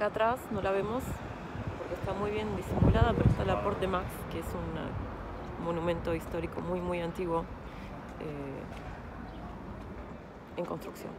acá atrás no la vemos porque está muy bien disimulada, pero está la Porte Max, que es un eh, monumento histórico muy, muy antiguo eh, en construcción.